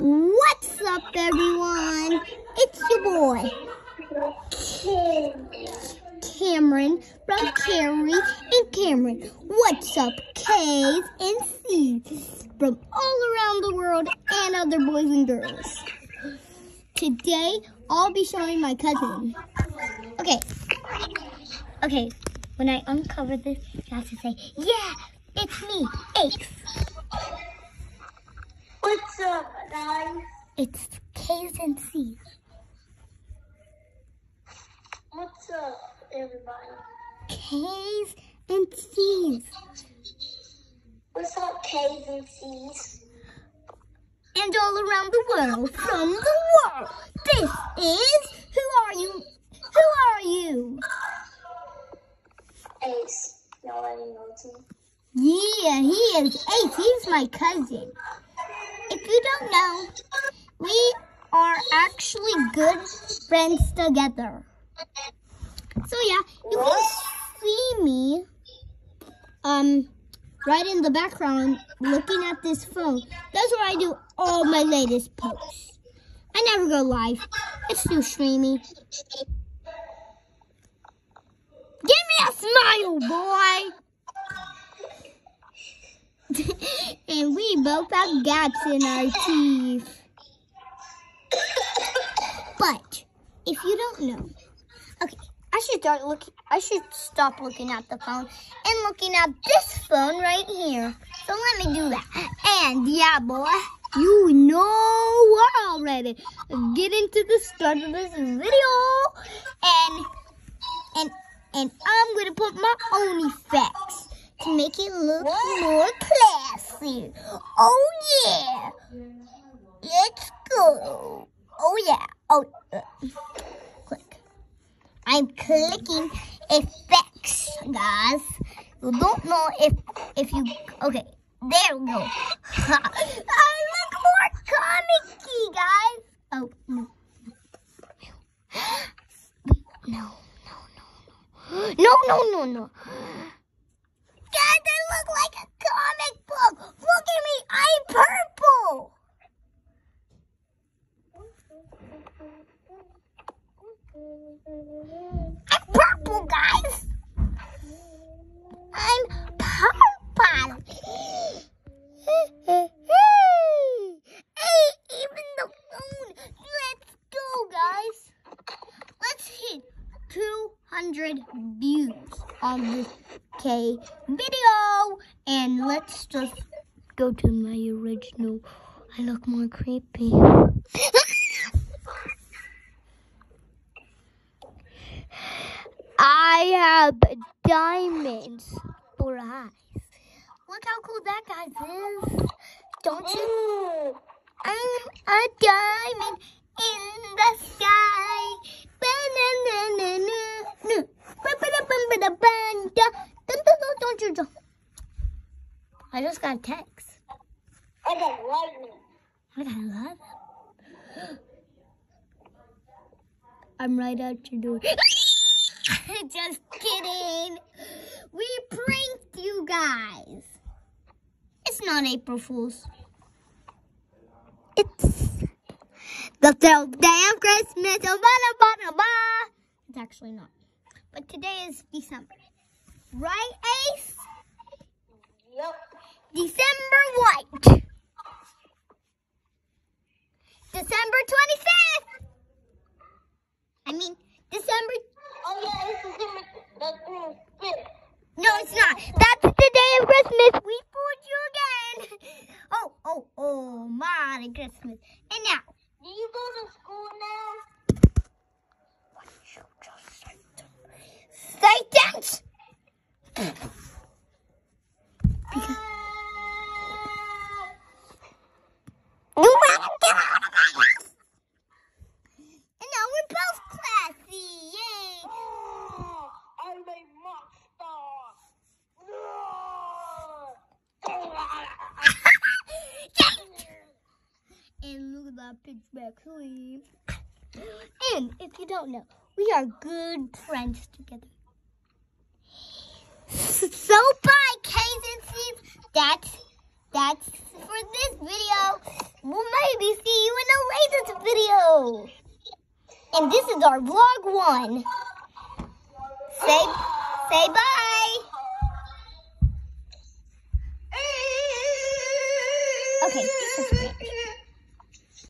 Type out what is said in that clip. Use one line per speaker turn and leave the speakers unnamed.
What's up, everyone? It's your boy, Cameron from Carrie and Cameron. What's up, K's and C's from all around the world and other boys and girls. Today, I'll be showing my cousin. Okay. Okay, when I uncover this, you have to say, yeah, it's me, Ace.
What's up, guys?
It's K's and C's.
What's up, everybody?
K's and C's.
What's up, K's and C's?
And all around the world, from the world. This is, who are you? Who are you?
Ace. Nobody knows me.
Yeah, he is Ace. He's my cousin. You don't know, we are actually good friends together. So yeah, you can see me um right in the background looking at this phone. That's where I do all my latest posts. I never go live. It's too streamy. Give me a smile, boy! and we both have gaps in our teeth. But if you don't know, okay, I should start looking. I should stop looking at the phone and looking at this phone right here. So let me do that. And yeah, boy, you know already. Get into the start of this video, and and and I'm gonna put my own effects make it look more classy. Oh yeah, let's go. Oh yeah. Oh, uh, click. I'm clicking effects, guys. You don't know if if you okay. There we go. I look more comic guys. Oh no. No, no, no, no. No, no, no, no. Guys, I look like a comic book. Look at me. I'm purple. I'm purple, guys. I'm purple. hey, even the phone. Let's go, guys. Let's hit 200 views on this K video. And let's just go to my original. I look more creepy. I have diamonds for eyes. Look how cool that guy is. Don't you? I'm a diamond in the sky. I just got a text.
I got lightning.
I got a lot of I'm right out your door. Just kidding. We pranked you guys. It's not April Fool's. It's the third day of Christmas. Oh. It's actually not. But today is December. Right, Ace?
Yep.
December what? December 25th. I mean, December.
Oh yeah, it's the same. That's the fifth.
No, it's not. That's the day of Christmas. We fooled you again. Oh, oh, oh, Merry Christmas. And now,
Do you go to school now?
Satan's. You wanna get out of my house? And now we're both classy. Yay.
Oh, I made monster.
and at back. And if you don't know, we are good friends together. So bye, K's and C's. That's that's for this video. we'll maybe see you in a latest video. And this is our vlog one. Say, say bye. Okay.